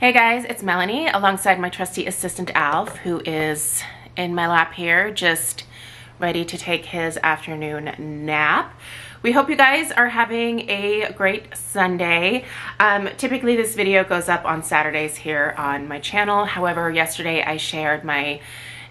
Hey guys, it's Melanie alongside my trusty assistant Alf, who is in my lap here, just ready to take his afternoon nap. We hope you guys are having a great Sunday. Um, typically this video goes up on Saturdays here on my channel. However, yesterday I shared my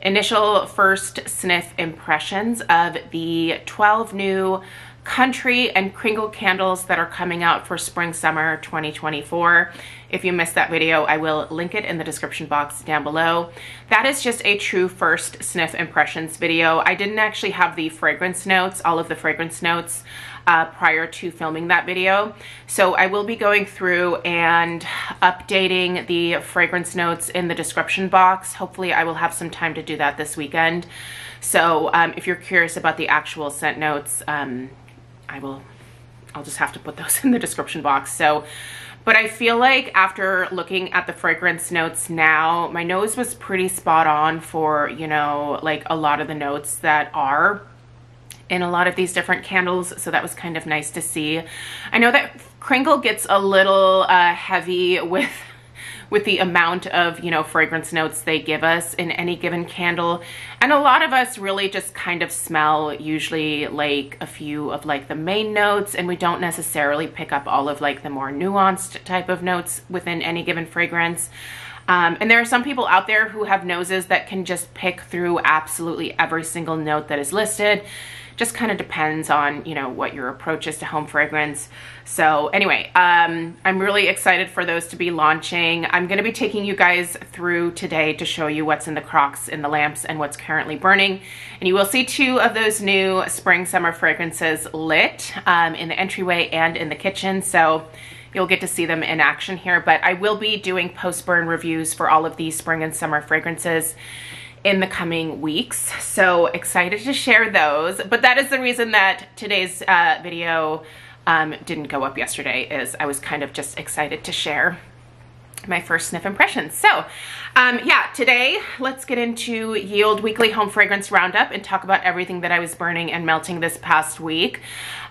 initial first sniff impressions of the 12 new country and Kringle candles that are coming out for spring summer 2024. If you missed that video, I will link it in the description box down below. That is just a true first sniff impressions video. I didn't actually have the fragrance notes, all of the fragrance notes uh, prior to filming that video. So I will be going through and updating the fragrance notes in the description box. Hopefully I will have some time to do that this weekend. So um, if you're curious about the actual scent notes, um, I will, I'll just have to put those in the description box. So, but I feel like after looking at the fragrance notes now, my nose was pretty spot on for, you know, like a lot of the notes that are in a lot of these different candles. So that was kind of nice to see. I know that Kringle gets a little uh, heavy with with the amount of, you know, fragrance notes they give us in any given candle. And a lot of us really just kind of smell usually like a few of like the main notes and we don't necessarily pick up all of like the more nuanced type of notes within any given fragrance. Um, and there are some people out there who have noses that can just pick through absolutely every single note that is listed just kind of depends on, you know, what your approach is to home fragrance. So anyway, um, I'm really excited for those to be launching. I'm going to be taking you guys through today to show you what's in the crocks in the lamps and what's currently burning. And you will see two of those new spring summer fragrances lit um, in the entryway and in the kitchen. So you'll get to see them in action here, but I will be doing post-burn reviews for all of these spring and summer fragrances in the coming weeks. So excited to share those. But that is the reason that today's uh, video um, didn't go up yesterday is I was kind of just excited to share my first sniff impressions. So um, yeah, today let's get into Yield Weekly Home Fragrance Roundup and talk about everything that I was burning and melting this past week.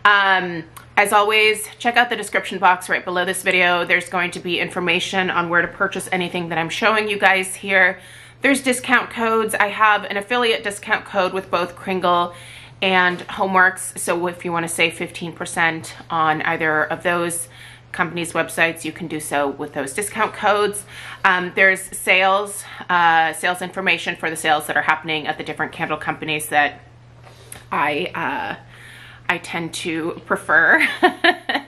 Um, as always, check out the description box right below this video. There's going to be information on where to purchase anything that I'm showing you guys here. There's discount codes. I have an affiliate discount code with both Kringle and HomeWorx. So if you want to save 15% on either of those companies' websites, you can do so with those discount codes. Um, there's sales, uh, sales information for the sales that are happening at the different candle companies that I, uh, I tend to prefer.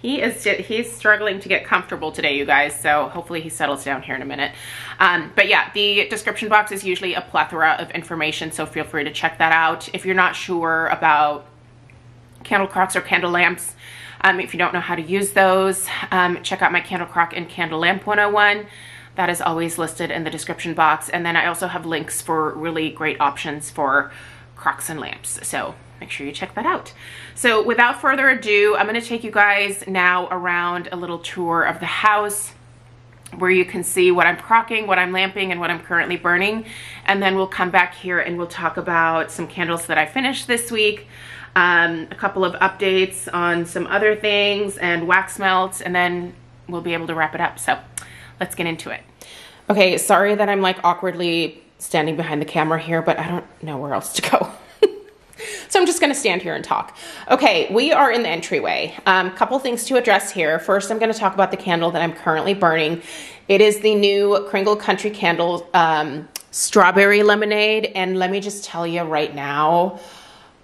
He is he's struggling to get comfortable today, you guys. So hopefully he settles down here in a minute. Um, but yeah, the description box is usually a plethora of information, so feel free to check that out. If you're not sure about candle crocks or candle lamps, um, if you don't know how to use those, um, check out my candle crock and candle lamp 101. That is always listed in the description box. And then I also have links for really great options for crocks and lamps. So make sure you check that out. So without further ado, I'm gonna take you guys now around a little tour of the house where you can see what I'm crocking, what I'm lamping, and what I'm currently burning. And then we'll come back here and we'll talk about some candles that I finished this week, um, a couple of updates on some other things and wax melts, and then we'll be able to wrap it up. So let's get into it. Okay, sorry that I'm like awkwardly standing behind the camera here, but I don't know where else to go. So I'm just gonna stand here and talk. Okay, we are in the entryway. A um, couple things to address here. First, I'm gonna talk about the candle that I'm currently burning. It is the new Kringle Country Candle um, Strawberry Lemonade. And let me just tell you right now,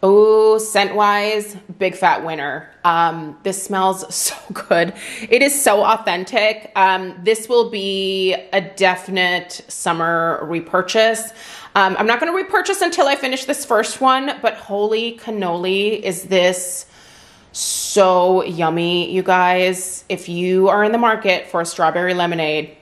Oh, scent wise, big fat winner. Um, this smells so good. It is so authentic. Um, this will be a definite summer repurchase. Um, I'm not going to repurchase until I finish this first one, but holy cannoli, is this so yummy, you guys. If you are in the market for a strawberry lemonade,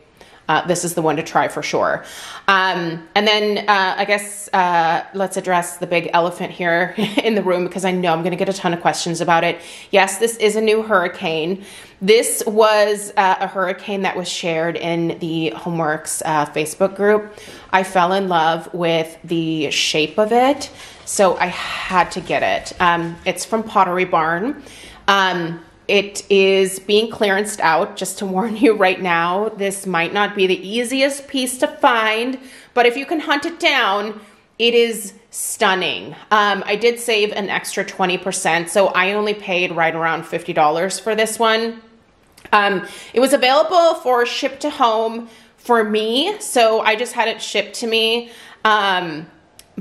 uh, this is the one to try for sure. Um, and then uh, I guess uh, let's address the big elephant here in the room because I know I'm going to get a ton of questions about it. Yes, this is a new hurricane. This was uh, a hurricane that was shared in the HomeWorx uh, Facebook group. I fell in love with the shape of it, so I had to get it. Um, it's from Pottery Barn. Um, it is being clearanced out. Just to warn you right now, this might not be the easiest piece to find, but if you can hunt it down, it is stunning. Um, I did save an extra 20%, so I only paid right around $50 for this one. Um, it was available for ship to home for me, so I just had it shipped to me. Um,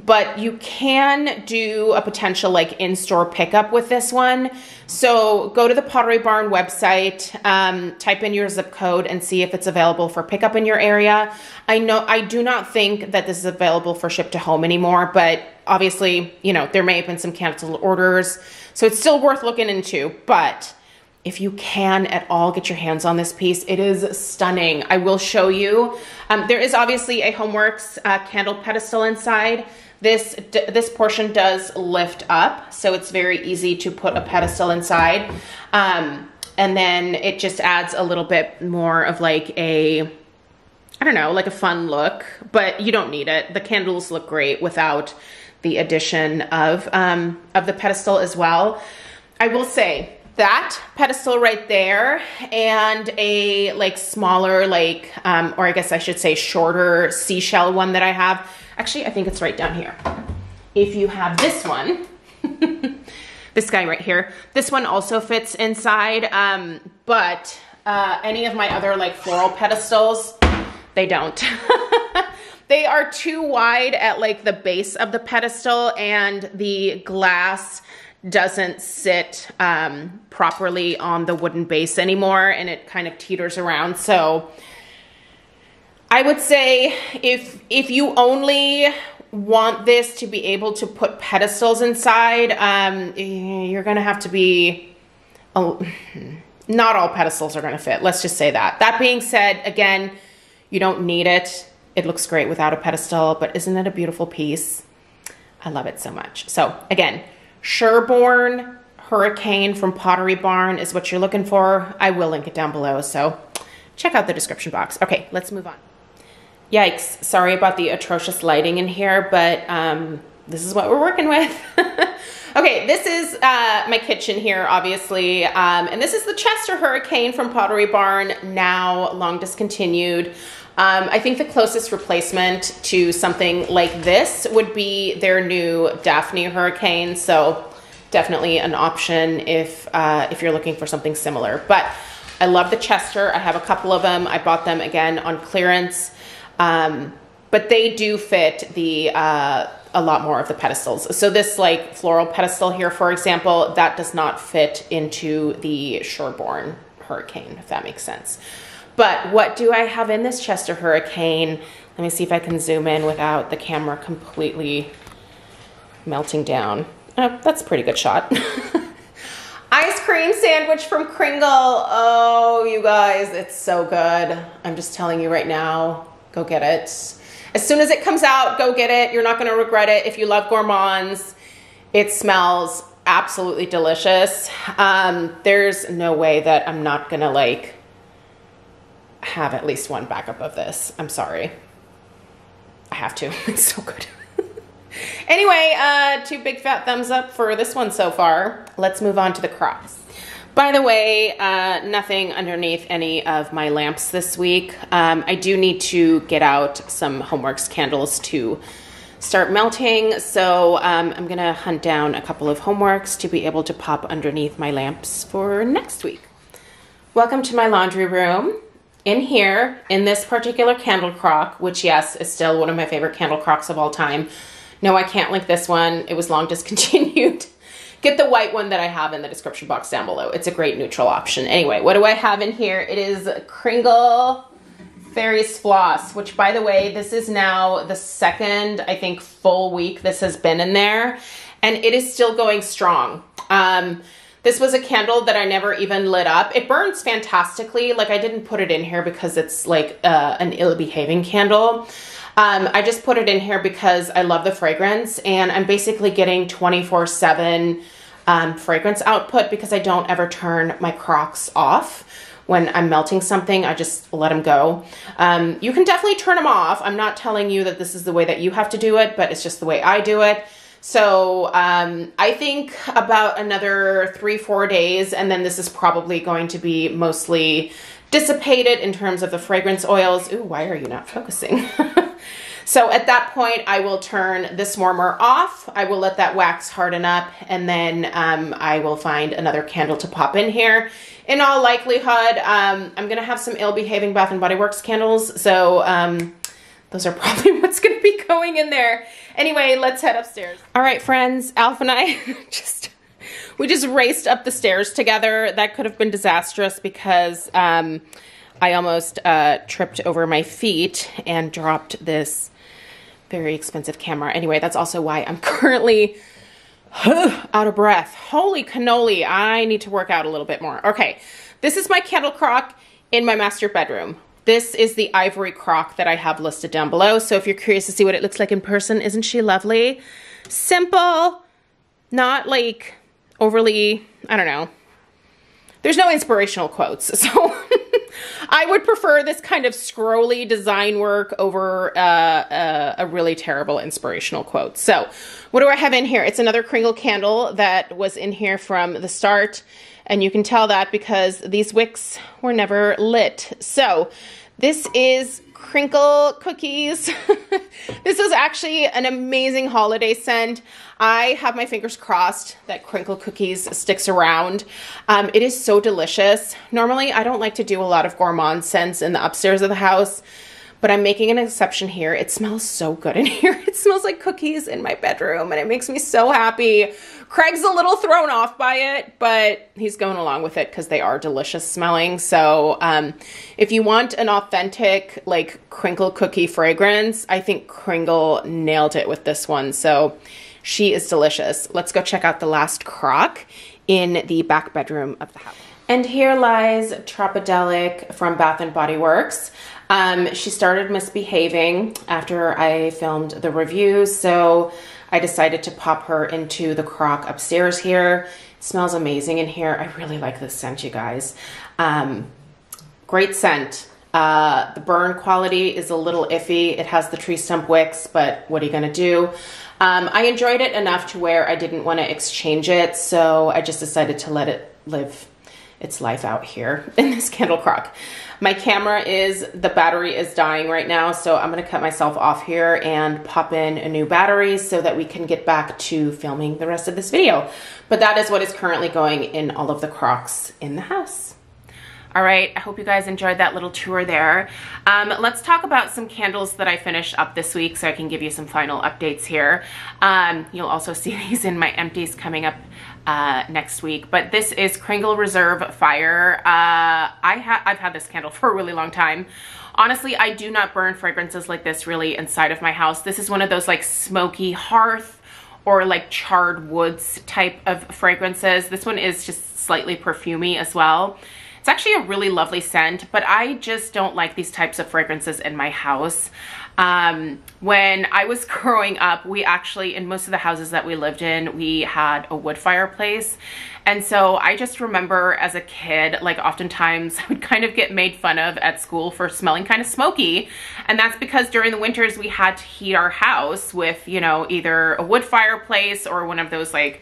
but you can do a potential like in-store pickup with this one. So go to the Pottery Barn website, um, type in your zip code and see if it's available for pickup in your area. I know I do not think that this is available for ship to home anymore, but obviously, you know, there may have been some canceled orders. So it's still worth looking into, but if you can at all get your hands on this piece, it is stunning. I will show you. Um, there is obviously a HomeWorx uh, candle pedestal inside. This, this portion does lift up, so it's very easy to put a pedestal inside. Um, and then it just adds a little bit more of like a, I don't know, like a fun look, but you don't need it. The candles look great without the addition of, um, of the pedestal as well. I will say, that pedestal right there and a like smaller like um, or I guess I should say shorter seashell one that I have. Actually I think it's right down here. If you have this one this guy right here this one also fits inside um, but uh, any of my other like floral pedestals they don't. They are too wide at like the base of the pedestal and the glass doesn't sit um, properly on the wooden base anymore and it kind of teeters around. So I would say if, if you only want this to be able to put pedestals inside, um, you're going to have to be, not all pedestals are going to fit. Let's just say that. That being said, again, you don't need it. It looks great without a pedestal, but isn't it a beautiful piece? I love it so much. So again, Sherbourne Hurricane from Pottery Barn is what you're looking for. I will link it down below, so check out the description box. Okay, let's move on. Yikes, sorry about the atrocious lighting in here, but um, this is what we're working with. okay, this is uh, my kitchen here, obviously, um, and this is the Chester Hurricane from Pottery Barn, now long discontinued. Um, I think the closest replacement to something like this would be their new Daphne Hurricane. So definitely an option if, uh, if you're looking for something similar. But I love the Chester. I have a couple of them. I bought them again on clearance. Um, but they do fit the uh, a lot more of the pedestals. So this like floral pedestal here, for example, that does not fit into the Sherbourne Hurricane, if that makes sense. But what do I have in this Chester Hurricane? Let me see if I can zoom in without the camera completely melting down. Oh, that's a pretty good shot. Ice cream sandwich from Kringle. Oh, you guys, it's so good. I'm just telling you right now, go get it. As soon as it comes out, go get it. You're not gonna regret it. If you love gourmands, it smells absolutely delicious. Um, there's no way that I'm not gonna like have at least one backup of this. I'm sorry. I have to. It's so good. anyway, uh, two big fat thumbs up for this one so far. Let's move on to the crocks. By the way, uh, nothing underneath any of my lamps this week. Um, I do need to get out some HomeWorx candles to start melting. So um, I'm gonna hunt down a couple of HomeWorx to be able to pop underneath my lamps for next week. Welcome to my laundry room in here, in this particular candle crock, which yes, is still one of my favorite candle crocks of all time. No, I can't link this one. It was long discontinued. Get the white one that I have in the description box down below. It's a great neutral option. Anyway, what do I have in here? It is Kringle Fairies Floss, which by the way, this is now the second, I think, full week this has been in there. And it is still going strong. Um, this was a candle that I never even lit up. It burns fantastically. Like I didn't put it in here because it's like uh, an ill-behaving candle. Um, I just put it in here because I love the fragrance and I'm basically getting 24 seven um, fragrance output because I don't ever turn my crocks off when I'm melting something, I just let them go. Um, you can definitely turn them off. I'm not telling you that this is the way that you have to do it, but it's just the way I do it. So um, I think about another three, four days, and then this is probably going to be mostly dissipated in terms of the fragrance oils. Ooh, why are you not focusing? so at that point, I will turn this warmer off. I will let that wax harden up, and then um, I will find another candle to pop in here. In all likelihood, um, I'm gonna have some ill-behaving Bath & Body Works candles, so um, those are probably what's going to be going in there. Anyway, let's head upstairs. All right, friends, Alf and I just, we just raced up the stairs together. That could have been disastrous because um, I almost uh, tripped over my feet and dropped this very expensive camera. Anyway, that's also why I'm currently out of breath. Holy cannoli, I need to work out a little bit more. Okay, this is my candle crock in my master bedroom. This is the ivory crock that I have listed down below. So if you're curious to see what it looks like in person, isn't she lovely? Simple, not like overly, I don't know. There's no inspirational quotes. So I would prefer this kind of scrolly design work over uh, uh, a really terrible inspirational quote. So what do I have in here? It's another Kringle candle that was in here from the start. And you can tell that because these wicks were never lit. So this is crinkle cookies. this is actually an amazing holiday scent. I have my fingers crossed that crinkle cookies sticks around. Um, it is so delicious. Normally, I don't like to do a lot of gourmand scents in the upstairs of the house but I'm making an exception here. It smells so good in here. It smells like cookies in my bedroom and it makes me so happy. Craig's a little thrown off by it, but he's going along with it because they are delicious smelling. So um, if you want an authentic like crinkle cookie fragrance, I think Kringle nailed it with this one. So she is delicious. Let's go check out the last crock in the back bedroom of the house. And here lies Tropidelic from Bath & Body Works. Um, she started misbehaving after I filmed the review, so I decided to pop her into the crock upstairs here. It smells amazing in here. I really like this scent, you guys. Um, great scent. Uh, the burn quality is a little iffy. It has the tree stump wicks, but what are you gonna do? Um, I enjoyed it enough to where I didn't want to exchange it, so I just decided to let it live its life out here in this candle crock. My camera is, the battery is dying right now, so I'm gonna cut myself off here and pop in a new battery so that we can get back to filming the rest of this video. But that is what is currently going in all of the crocks in the house. All right, I hope you guys enjoyed that little tour there. Um, let's talk about some candles that I finished up this week so I can give you some final updates here. Um, you'll also see these in my empties coming up uh, next week. But this is Kringle Reserve Fire. Uh, I ha I've had this candle for a really long time. Honestly, I do not burn fragrances like this really inside of my house. This is one of those like smoky hearth or like charred woods type of fragrances. This one is just slightly perfumy as well. It's actually a really lovely scent, but I just don't like these types of fragrances in my house. Um, when I was growing up, we actually, in most of the houses that we lived in, we had a wood fireplace. And so I just remember as a kid, like oftentimes I would kind of get made fun of at school for smelling kind of smoky. And that's because during the winters we had to heat our house with, you know, either a wood fireplace or one of those like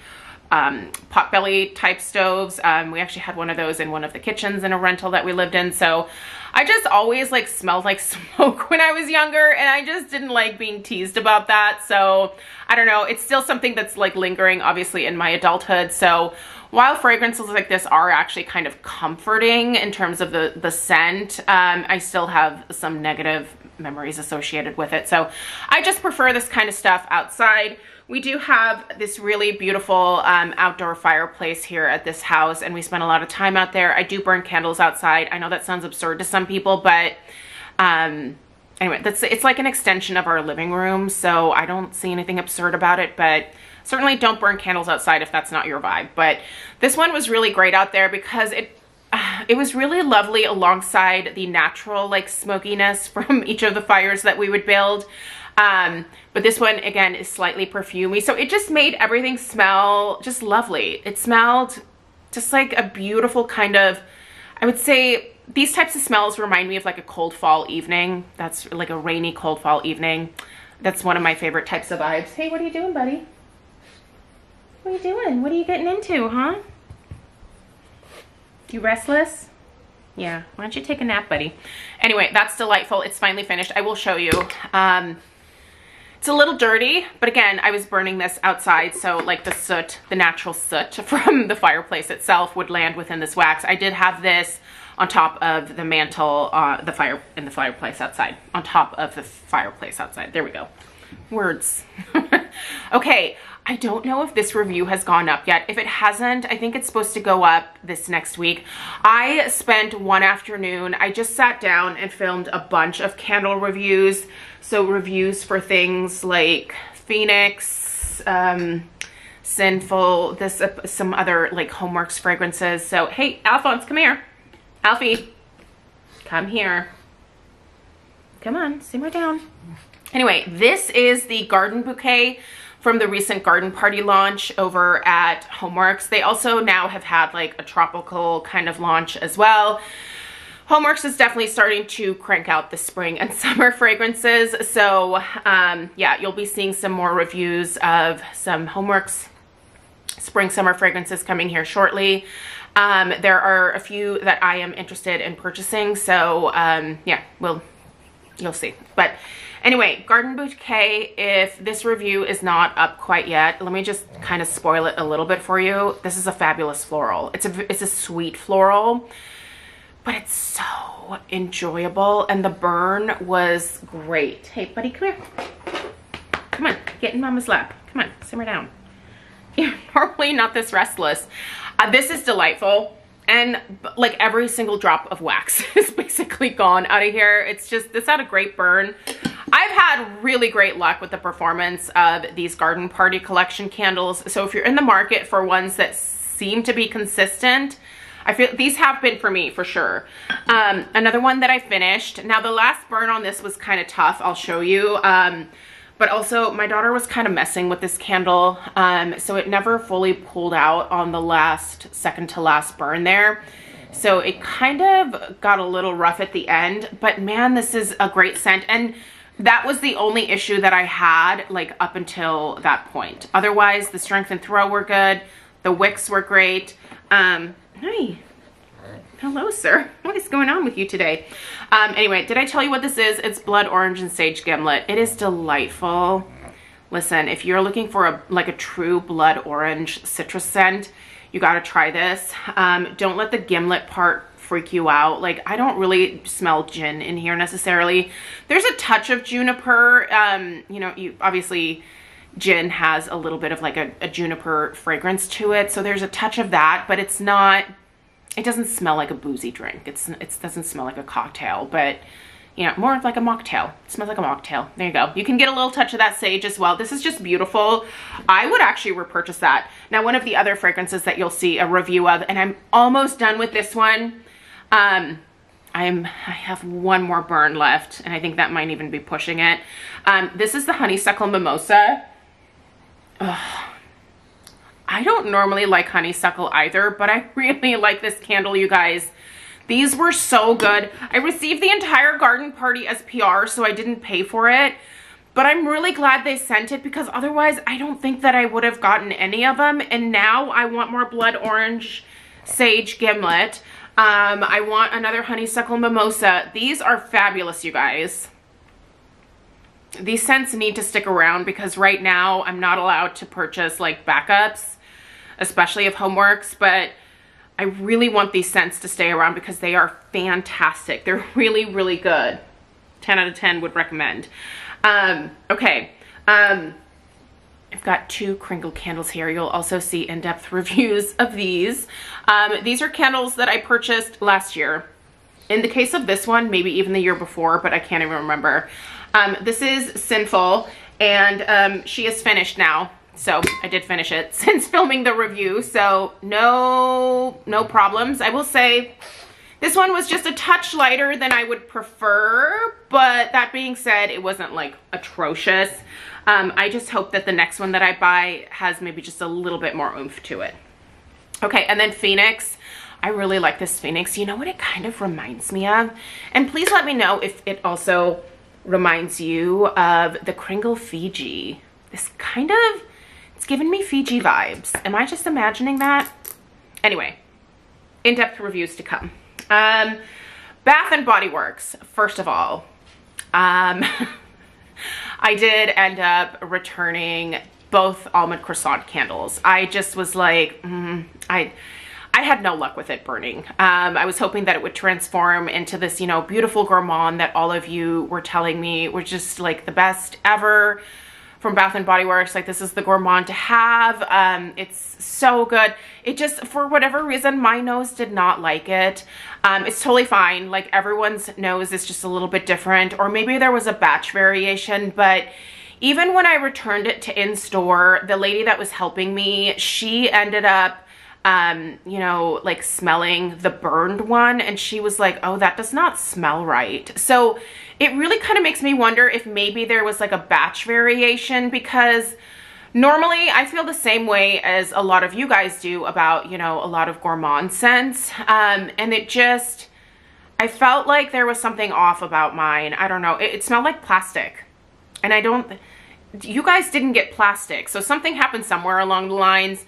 um, potbelly type stoves. Um, we actually had one of those in one of the kitchens in a rental that we lived in. So I just always like smelled like smoke when I was younger and I just didn't like being teased about that. So I don't know, it's still something that's like lingering obviously in my adulthood. So while fragrances like this are actually kind of comforting in terms of the, the scent, um, I still have some negative memories associated with it. So I just prefer this kind of stuff outside. We do have this really beautiful um, outdoor fireplace here at this house and we spend a lot of time out there. I do burn candles outside. I know that sounds absurd to some people, but um, anyway, that's it's like an extension of our living room. So I don't see anything absurd about it, but certainly don't burn candles outside if that's not your vibe. But this one was really great out there because it it was really lovely alongside the natural like smokiness from each of the fires that we would build. Um, but this one, again, is slightly perfumy. So it just made everything smell just lovely. It smelled just like a beautiful kind of, I would say these types of smells remind me of like a cold fall evening. That's like a rainy cold fall evening. That's one of my favorite types of vibes. Hey, what are you doing, buddy? What are you doing? What are you getting into, huh? You restless? Yeah, why don't you take a nap, buddy? Anyway, that's delightful. It's finally finished. I will show you. Um, it's a little dirty, but again, I was burning this outside, so like the soot, the natural soot from the fireplace itself would land within this wax. I did have this on top of the mantle, uh, the fire in the fireplace outside, on top of the fireplace outside. There we go. Words. okay, I don't know if this review has gone up yet. If it hasn't, I think it's supposed to go up this next week. I spent one afternoon, I just sat down and filmed a bunch of candle reviews. So reviews for things like Phoenix, um, Sinful, this, uh, some other like HomeWorx fragrances. So, hey, Alphonse, come here. Alfie, come here. Come on, simmer down. Anyway, this is the Garden Bouquet from the recent garden party launch over at HomeWorx. They also now have had like a tropical kind of launch as well. HomeWorx is definitely starting to crank out the spring and summer fragrances. So um, yeah, you'll be seeing some more reviews of some HomeWorx spring summer fragrances coming here shortly. Um, there are a few that I am interested in purchasing. So um, yeah, we'll, you'll see. But Anyway, Garden Bouquet, if this review is not up quite yet, let me just kind of spoil it a little bit for you. This is a fabulous floral. It's a, it's a sweet floral, but it's so enjoyable and the burn was great. Hey, buddy, come here. Come on, get in mama's lap. Come on, simmer down. You're probably not this restless. Uh, this is delightful and like every single drop of wax is basically gone out of here. It's just, this had a great burn. I've had really great luck with the performance of these Garden Party Collection candles. So if you're in the market for ones that seem to be consistent, I feel these have been for me for sure. Um, another one that I finished. Now the last burn on this was kind of tough. I'll show you. Um, but also my daughter was kind of messing with this candle. Um, so it never fully pulled out on the last second to last burn there. So it kind of got a little rough at the end, but man, this is a great scent. And that was the only issue that I had like up until that point. Otherwise, the strength and throw were good. The wicks were great. Um. Hello, sir. What is going on with you today? Um, anyway, did I tell you what this is? It's blood orange and sage gimlet. It is delightful. Listen, if you're looking for a like a true blood orange citrus scent, you got to try this. Um, don't let the gimlet part freak you out. Like, I don't really smell gin in here necessarily. There's a touch of juniper. Um, you know, you obviously gin has a little bit of like a, a juniper fragrance to it. So there's a touch of that, but it's not, it doesn't smell like a boozy drink. It's, it doesn't smell like a cocktail, but you know, more of like a mocktail. It smells like a mocktail. There you go. You can get a little touch of that sage as well. This is just beautiful. I would actually repurchase that. Now, one of the other fragrances that you'll see a review of, and I'm almost done with this one, um, I'm, I have one more burn left, and I think that might even be pushing it. Um, this is the Honeysuckle Mimosa. Ugh. I don't normally like honeysuckle either, but I really like this candle, you guys. These were so good. I received the entire garden party as PR, so I didn't pay for it. But I'm really glad they sent it because otherwise I don't think that I would have gotten any of them. And now I want more blood orange sage gimlet. Um, I want another honeysuckle mimosa. These are fabulous, you guys. These scents need to stick around because right now I'm not allowed to purchase like backups, especially if HomeWorx, but I really want these scents to stay around because they are fantastic. They're really, really good. 10 out of 10 would recommend. Um, okay. Um, I've got two Kringle candles here. You'll also see in-depth reviews of these. Um, these are candles that I purchased last year. In the case of this one, maybe even the year before, but I can't even remember. Um, this is Sinful, and um, she is finished now. So I did finish it since filming the review. So no, no problems. I will say this one was just a touch lighter than I would prefer, but that being said, it wasn't like atrocious. Um, I just hope that the next one that I buy has maybe just a little bit more oomph to it. Okay, and then Phoenix. I really like this Phoenix. You know what it kind of reminds me of? And please let me know if it also reminds you of the Kringle Fiji. This kind of It's giving me Fiji vibes. Am I just imagining that? Anyway, in-depth reviews to come. Um, Bath and Body Works, first of all. Um, I did end up returning both almond croissant candles. I just was like, mm, I, I had no luck with it burning. Um, I was hoping that it would transform into this, you know, beautiful gourmand that all of you were telling me was just like the best ever from Bath and Body Works. Like this is the gourmand to have. Um, it's so good. It just, for whatever reason, my nose did not like it. Um, it's totally fine. Like everyone's nose is just a little bit different or maybe there was a batch variation, but even when I returned it to in-store, the lady that was helping me, she ended up um, you know, like smelling the burned one and she was like, oh, that does not smell right. So it really kind of makes me wonder if maybe there was like a batch variation because normally I feel the same way as a lot of you guys do about, you know, a lot of gourmand scents. Um, and it just, I felt like there was something off about mine. I don't know. It, it smelled like plastic. And I don't, you guys didn't get plastic. So something happened somewhere along the lines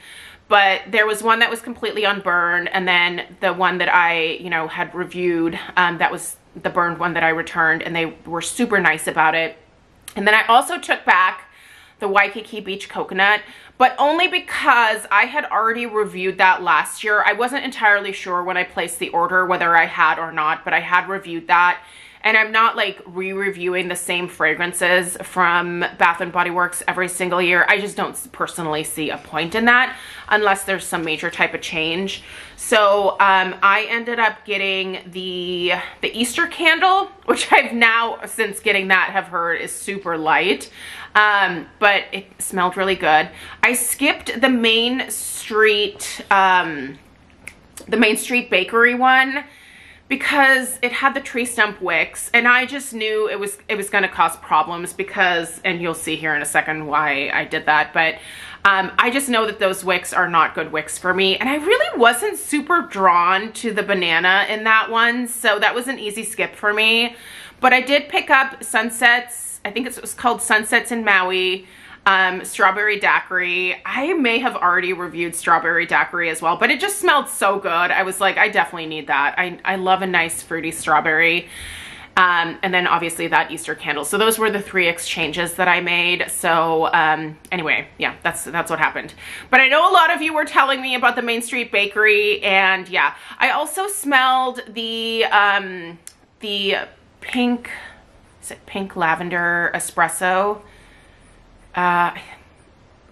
but there was one that was completely unburned and then the one that I, you know, had reviewed, um, that was the burned one that I returned and they were super nice about it. And then I also took back the Waikiki Beach Coconut, but only because I had already reviewed that last year. I wasn't entirely sure when I placed the order whether I had or not, but I had reviewed that and I'm not like re-reviewing the same fragrances from Bath & Body Works every single year. I just don't personally see a point in that unless there's some major type of change. So um, I ended up getting the, the Easter candle, which I've now, since getting that, have heard is super light. Um, but it smelled really good. I skipped the Main Street, um, the Main Street Bakery one because it had the tree stump wicks and I just knew it was it was going to cause problems because and you'll see here in a second why I did that but um, I just know that those wicks are not good wicks for me and I really wasn't super drawn to the banana in that one so that was an easy skip for me but I did pick up Sunsets I think it was called Sunsets in Maui um, strawberry daiquiri. I may have already reviewed strawberry daiquiri as well, but it just smelled so good. I was like, I definitely need that. I, I love a nice fruity strawberry. Um, and then obviously that Easter candle. So those were the three exchanges that I made. So um, anyway, yeah, that's that's what happened. But I know a lot of you were telling me about the Main Street Bakery, and yeah, I also smelled the um, the pink, is it pink lavender espresso? Uh,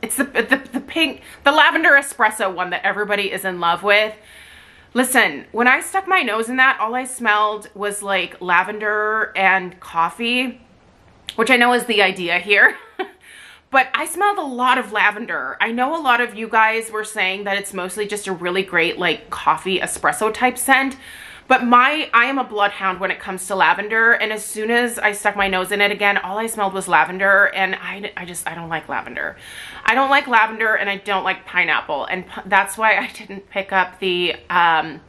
it's the, the, the pink, the lavender espresso one that everybody is in love with. Listen, when I stuck my nose in that, all I smelled was like lavender and coffee, which I know is the idea here. but I smelled a lot of lavender. I know a lot of you guys were saying that it's mostly just a really great like coffee espresso type scent. But my, I am a bloodhound when it comes to lavender. And as soon as I stuck my nose in it again, all I smelled was lavender. And I, I just, I don't like lavender. I don't like lavender and I don't like pineapple. And that's why I didn't pick up the, um,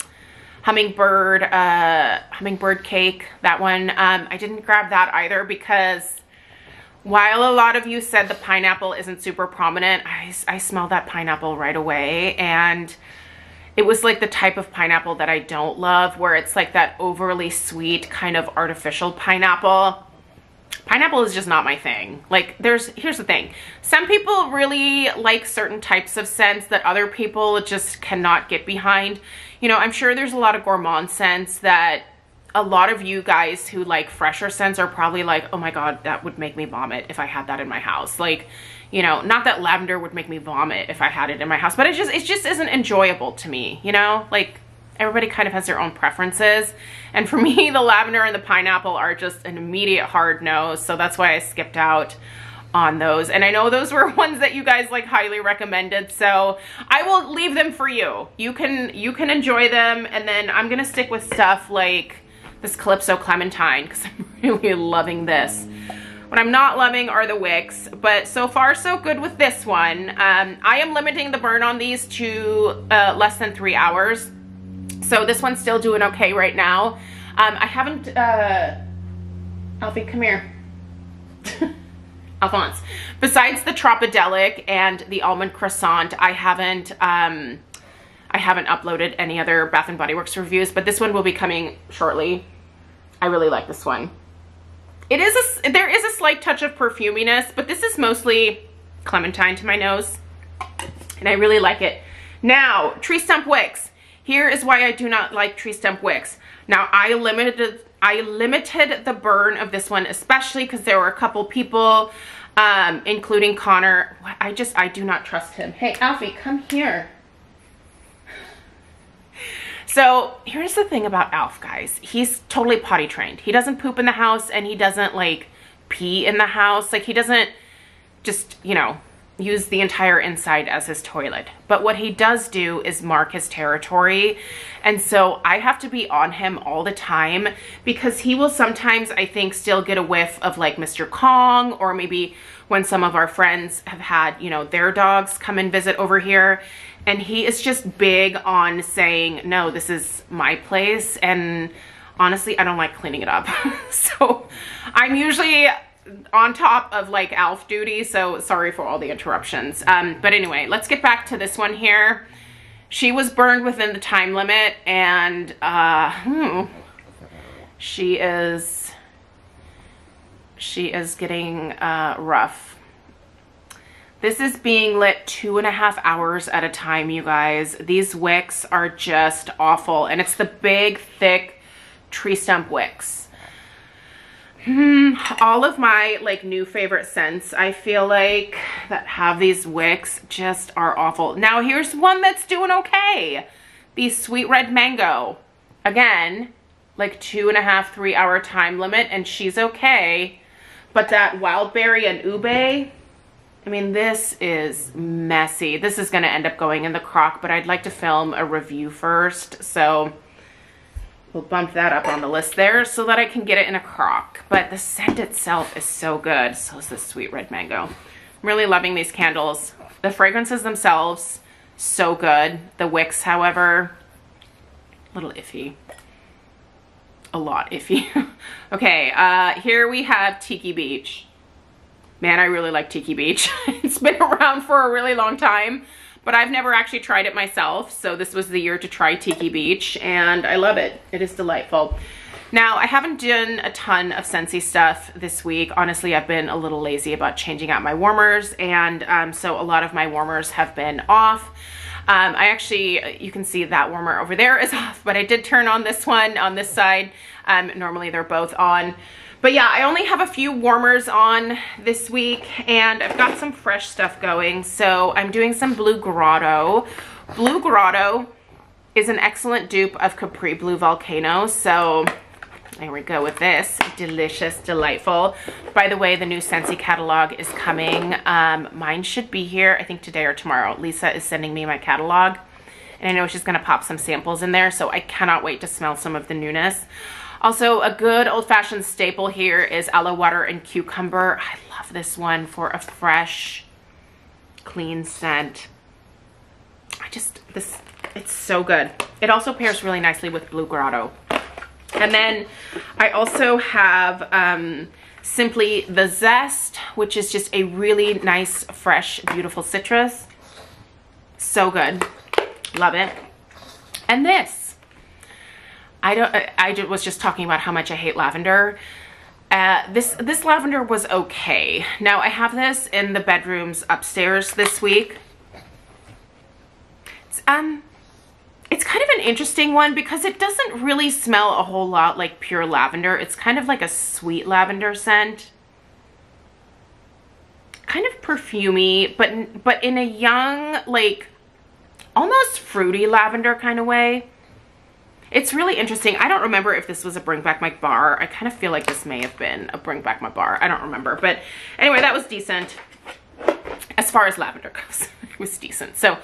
hummingbird, uh, hummingbird cake, that one. Um, I didn't grab that either because while a lot of you said the pineapple isn't super prominent, I, I smell that pineapple right away. And it was like the type of pineapple that I don't love where it's like that overly sweet kind of artificial pineapple. Pineapple is just not my thing. Like there's, here's the thing. Some people really like certain types of scents that other people just cannot get behind. You know, I'm sure there's a lot of gourmand scents that a lot of you guys who like fresher scents are probably like, oh my God, that would make me vomit if I had that in my house. Like you know, not that lavender would make me vomit if I had it in my house, but it just, it just isn't enjoyable to me, you know, like everybody kind of has their own preferences. And for me, the lavender and the pineapple are just an immediate hard no. So that's why I skipped out on those. And I know those were ones that you guys like highly recommended. So I will leave them for you. You can, you can enjoy them. And then I'm going to stick with stuff like this Calypso Clementine because I'm really loving this. What I'm not loving are the wicks, but so far so good with this one. Um, I am limiting the burn on these to uh, less than three hours. So this one's still doing okay right now. Um, I haven't, uh, Alfie, come here. Alphonse. Besides the Tropidelic and the almond croissant, I haven't um, I haven't uploaded any other Bath and Body Works reviews, but this one will be coming shortly. I really like this one. It is a, there is a slight touch of perfuminess, but this is mostly clementine to my nose, and I really like it. Now, tree stump wicks. Here is why I do not like tree stump wicks. Now, I limited I limited the burn of this one, especially because there were a couple people, um, including Connor. I just, I do not trust him. Hey, Alfie, come here. So here's the thing about Alf, guys. He's totally potty trained. He doesn't poop in the house and he doesn't like pee in the house. Like he doesn't just, you know, use the entire inside as his toilet. But what he does do is mark his territory. And so I have to be on him all the time because he will sometimes, I think, still get a whiff of like Mr. Kong or maybe when some of our friends have had, you know, their dogs come and visit over here. And he is just big on saying, no, this is my place. And honestly, I don't like cleaning it up. so I'm usually on top of like Alf duty, so sorry for all the interruptions. Um, but anyway, let's get back to this one here. She was burned within the time limit and uh, hmm, she is, she is getting uh, rough. This is being lit two and a half hours at a time, you guys. These wicks are just awful. And it's the big, thick tree stump wicks. Hmm, all of my like new favorite scents, I feel like that have these wicks just are awful. Now here's one that's doing okay. The Sweet Red Mango. Again, like two and a half, three hour time limit and she's okay. But that Wild Berry and Ube, I mean, this is messy. This is gonna end up going in the crock, but I'd like to film a review first. So We'll bump that up on the list there so that I can get it in a crock. But the scent itself is so good. So is this sweet red mango. I'm really loving these candles. The fragrances themselves, so good. The wicks, however, a little iffy. A lot iffy. okay, uh, here we have Tiki Beach. Man, I really like Tiki Beach. it's been around for a really long time but I've never actually tried it myself. So this was the year to try Tiki Beach and I love it. It is delightful. Now, I haven't done a ton of Scentsy stuff this week. Honestly, I've been a little lazy about changing out my warmers, and um, so a lot of my warmers have been off. Um, I actually, you can see that warmer over there is off, but I did turn on this one on this side. Um, normally they're both on. But yeah, I only have a few warmers on this week and I've got some fresh stuff going. So I'm doing some Blue Grotto. Blue Grotto is an excellent dupe of Capri Blue Volcano. So there we go with this. Delicious, delightful. By the way, the new Scentsy catalog is coming. Um, mine should be here, I think today or tomorrow. Lisa is sending me my catalog. And I know she's going to pop some samples in there, so I cannot wait to smell some of the newness. Also, a good old-fashioned staple here is aloe water and cucumber. I love this one for a fresh, clean scent. I just, this, it's so good. It also pairs really nicely with Blue Grotto. And then I also have um, Simply the Zest, which is just a really nice, fresh, beautiful citrus. So good. Love it. And this I don't. I was just talking about how much I hate lavender. Uh, this this lavender was okay. Now I have this in the bedrooms upstairs this week. It's, um, it's kind of an interesting one because it doesn't really smell a whole lot like pure lavender. It's kind of like a sweet lavender scent. Kind of perfumy, but but in a young, like almost fruity lavender kind of way. It's really interesting. I don't remember if this was a Bring Back My Bar. I kind of feel like this may have been a Bring Back My Bar. I don't remember. But anyway, that was decent. As far as lavender goes, it was decent. So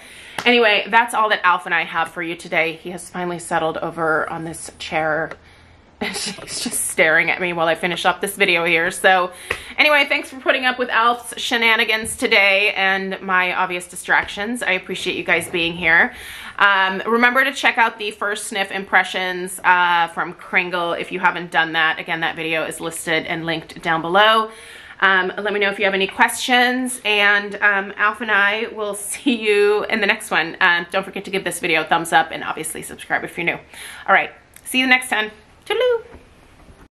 anyway, that's all that Alf and I have for you today. He has finally settled over on this chair and she's just staring at me while I finish up this video here. So anyway, thanks for putting up with Alf's shenanigans today and my obvious distractions. I appreciate you guys being here. Um, remember to check out the first sniff impressions uh, from Kringle if you haven't done that. Again, that video is listed and linked down below. Um, let me know if you have any questions, and um, Alf and I will see you in the next one. Um, don't forget to give this video a thumbs up and obviously subscribe if you're new. All right, see you next time. Toodaloo!